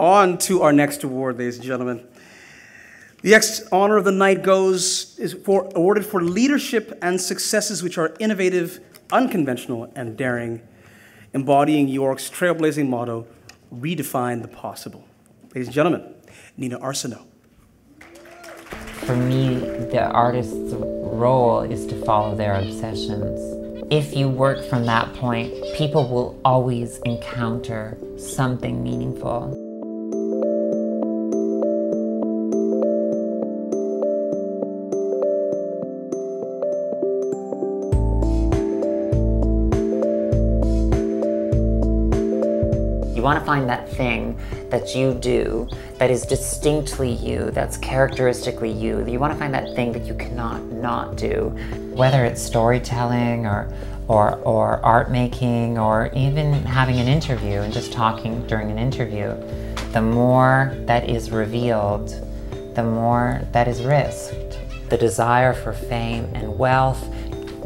On to our next award, ladies and gentlemen. The X honor of the night goes is for awarded for leadership and successes which are innovative, unconventional, and daring, embodying York's trailblazing motto, redefine the possible. Ladies and gentlemen, Nina Arsenault. For me, the artist's role is to follow their obsessions. If you work from that point, people will always encounter something meaningful. You want to find that thing that you do that is distinctly you, that's characteristically you. You want to find that thing that you cannot not do. Whether it's storytelling or, or, or art making or even having an interview and just talking during an interview, the more that is revealed, the more that is risked. The desire for fame and wealth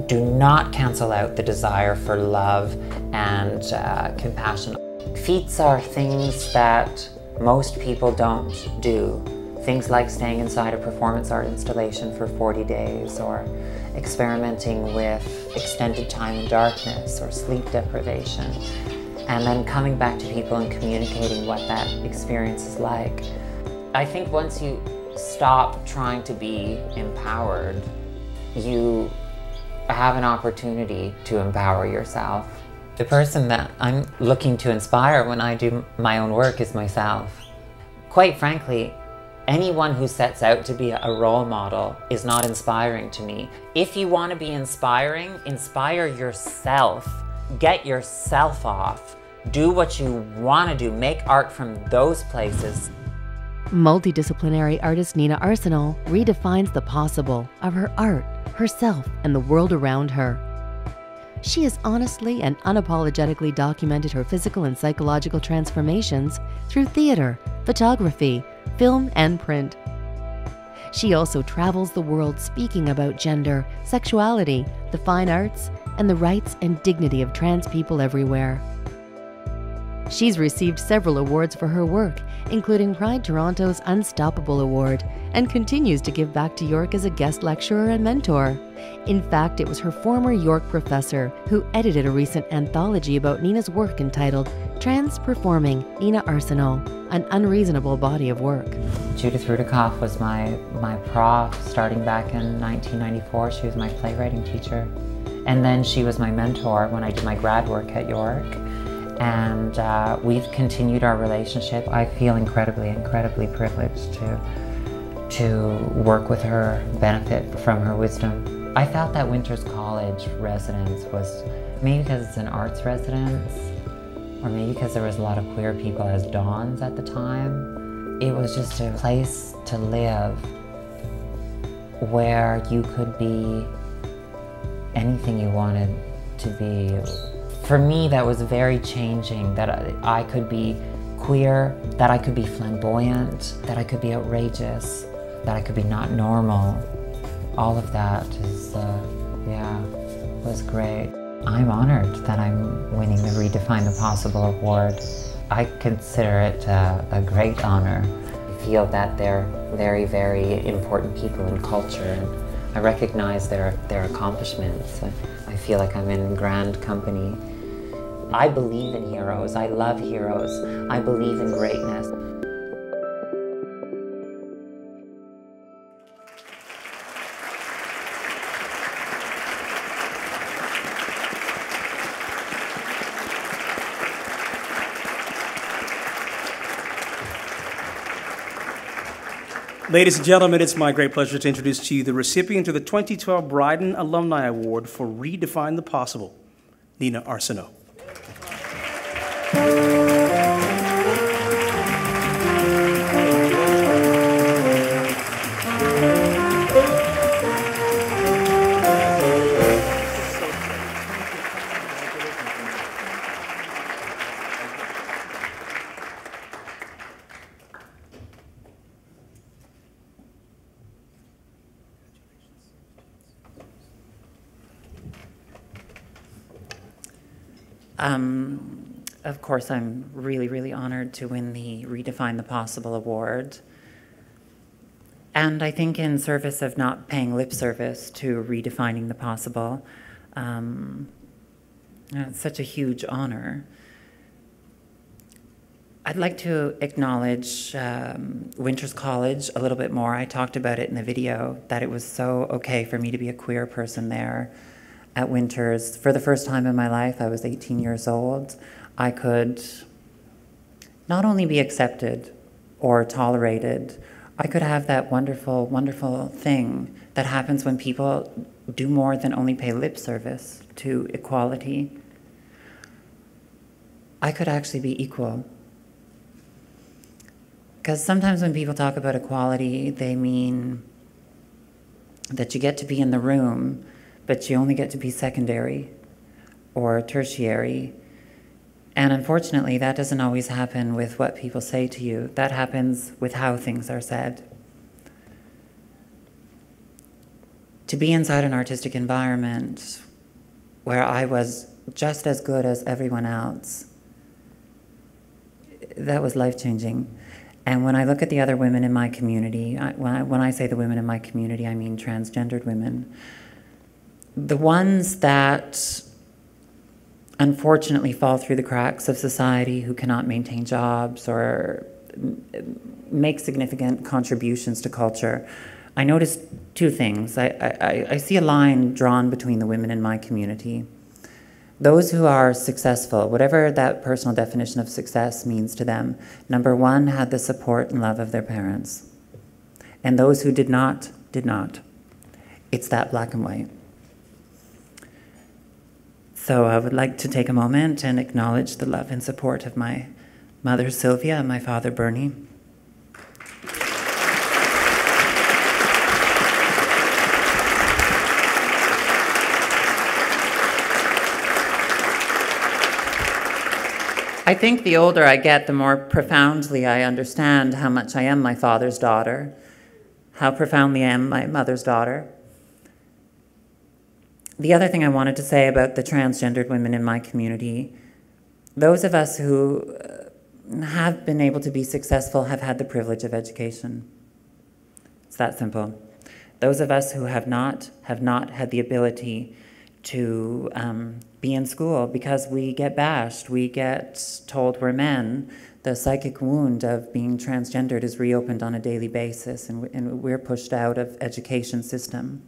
do not cancel out the desire for love and uh, compassion. Feats are things that most people don't do. Things like staying inside a performance art installation for 40 days or experimenting with extended time in darkness or sleep deprivation and then coming back to people and communicating what that experience is like. I think once you stop trying to be empowered, you have an opportunity to empower yourself. The person that I'm looking to inspire when I do my own work is myself. Quite frankly, anyone who sets out to be a role model is not inspiring to me. If you want to be inspiring, inspire yourself. Get yourself off. Do what you want to do. Make art from those places. Multidisciplinary artist Nina Arsenault redefines the possible of her art, herself, and the world around her. She has honestly and unapologetically documented her physical and psychological transformations through theater, photography, film, and print. She also travels the world speaking about gender, sexuality, the fine arts, and the rights and dignity of trans people everywhere. She's received several awards for her work, including Pride Toronto's Unstoppable Award, and continues to give back to York as a guest lecturer and mentor. In fact, it was her former York professor who edited a recent anthology about Nina's work entitled Trans Performing Nina Arsenault, an unreasonable body of work. Judith Rudakoff was my, my prof starting back in 1994. She was my playwriting teacher. And then she was my mentor when I did my grad work at York and uh, we've continued our relationship. I feel incredibly, incredibly privileged to to work with her, benefit from her wisdom. I felt that Winters College residence was maybe because it's an arts residence, or maybe because there was a lot of queer people as dons at the time. It was just a place to live where you could be anything you wanted to be for me, that was very changing that I, could be queer, that I could be flamboyant, that I could be outrageous, that I could be not normal. All of that is, uh, yeah, was great. I'm honored that I'm winning the Redefine the Possible Award. I consider it uh, a great honor. I feel that they're very, very important people in culture and I recognize their, their accomplishments. I feel like I'm in grand company. I believe in heroes. I love heroes. I believe in greatness. Ladies and gentlemen, it's my great pleasure to introduce to you the recipient of the 2012 Bryden Alumni Award for Redefine the Possible, Nina Arsenault. Um, of course, I'm really, really honored to win the Redefine the Possible award. And I think, in service of not paying lip service to redefining the possible, um, it's such a huge honor. I'd like to acknowledge um, Winters College a little bit more. I talked about it in the video that it was so okay for me to be a queer person there at Winters. For the first time in my life, I was 18 years old. I could not only be accepted or tolerated, I could have that wonderful, wonderful thing that happens when people do more than only pay lip service to equality. I could actually be equal. Because sometimes when people talk about equality, they mean that you get to be in the room, but you only get to be secondary or tertiary. And unfortunately, that doesn't always happen with what people say to you. That happens with how things are said. To be inside an artistic environment where I was just as good as everyone else, that was life changing. And when I look at the other women in my community, I, when, I, when I say the women in my community, I mean transgendered women. The ones that unfortunately fall through the cracks of society who cannot maintain jobs or make significant contributions to culture, I notice two things. I, I, I see a line drawn between the women in my community those who are successful, whatever that personal definition of success means to them, number one, had the support and love of their parents. And those who did not, did not. It's that black and white. So I would like to take a moment and acknowledge the love and support of my mother Sylvia and my father Bernie. I think the older I get, the more profoundly I understand how much I am my father's daughter, how profoundly I am my mother's daughter. The other thing I wanted to say about the transgendered women in my community those of us who uh, have been able to be successful have had the privilege of education. It's that simple. Those of us who have not have not had the ability to um, be in school because we get bashed, we get told we're men. The psychic wound of being transgendered is reopened on a daily basis, and, and we're pushed out of education system.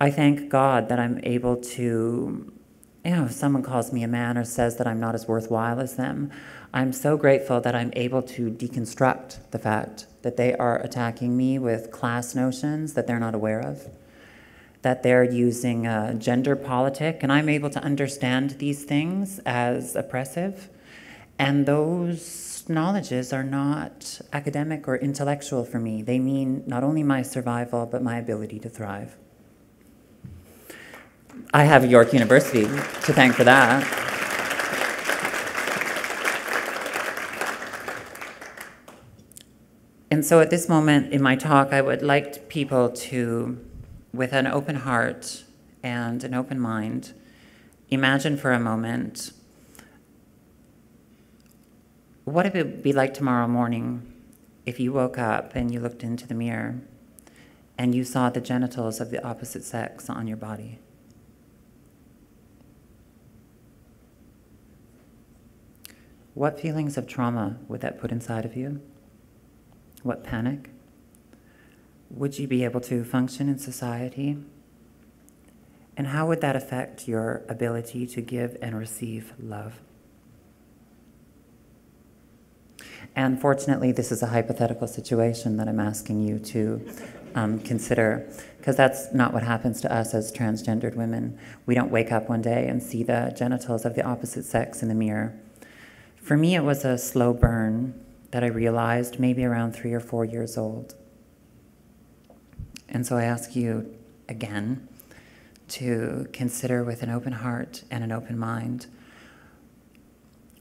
I thank God that I'm able to, you know, if someone calls me a man or says that I'm not as worthwhile as them, I'm so grateful that I'm able to deconstruct the fact that they are attacking me with class notions that they're not aware of that they're using a gender politic, and I'm able to understand these things as oppressive. And those knowledges are not academic or intellectual for me. They mean not only my survival, but my ability to thrive. I have York University to thank for that. And so at this moment in my talk, I would like people to with an open heart and an open mind, imagine for a moment what it would be like tomorrow morning if you woke up and you looked into the mirror and you saw the genitals of the opposite sex on your body? What feelings of trauma would that put inside of you? What panic? would you be able to function in society? And how would that affect your ability to give and receive love? And fortunately, this is a hypothetical situation that I'm asking you to um, consider, because that's not what happens to us as transgendered women. We don't wake up one day and see the genitals of the opposite sex in the mirror. For me, it was a slow burn that I realized maybe around three or four years old. And so I ask you again to consider with an open heart and an open mind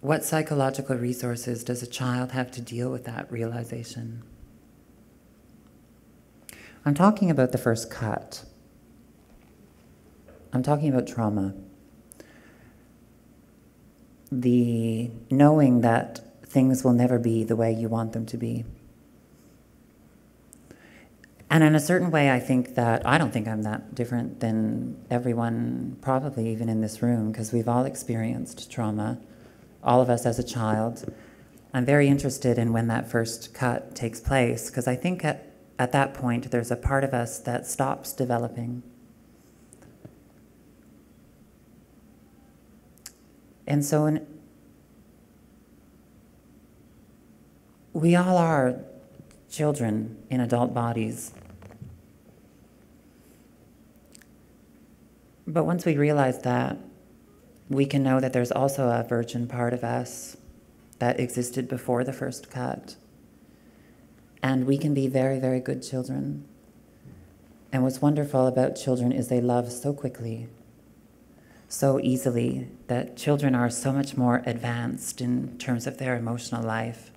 what psychological resources does a child have to deal with that realization? I'm talking about the first cut. I'm talking about trauma. The knowing that things will never be the way you want them to be. And in a certain way, I think that I don't think I'm that different than everyone, probably even in this room, because we've all experienced trauma, all of us as a child. I'm very interested in when that first cut takes place, because I think at, at that point there's a part of us that stops developing. And so, in, we all are children in adult bodies. But once we realize that, we can know that there's also a virgin part of us that existed before the first cut. And we can be very, very good children. And what's wonderful about children is they love so quickly, so easily, that children are so much more advanced in terms of their emotional life.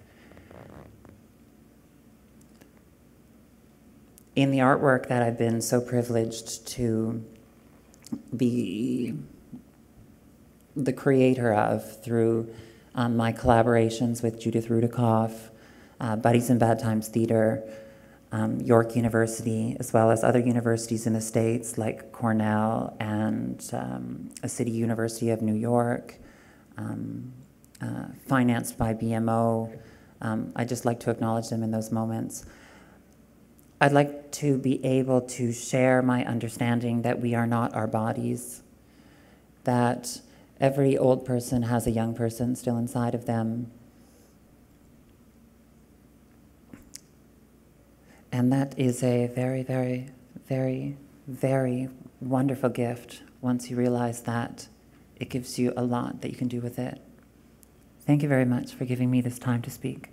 In the artwork that I've been so privileged to be the creator of through um, my collaborations with Judith Rudakoff, uh, Buddies in Bad Times Theater, um, York University, as well as other universities in the States like Cornell and um, a City University of New York, um, uh, financed by BMO. Um, I'd just like to acknowledge them in those moments. I'd like to be able to share my understanding that we are not our bodies, that every old person has a young person still inside of them. And that is a very, very, very, very wonderful gift once you realize that it gives you a lot that you can do with it. Thank you very much for giving me this time to speak.